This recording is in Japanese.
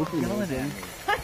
か。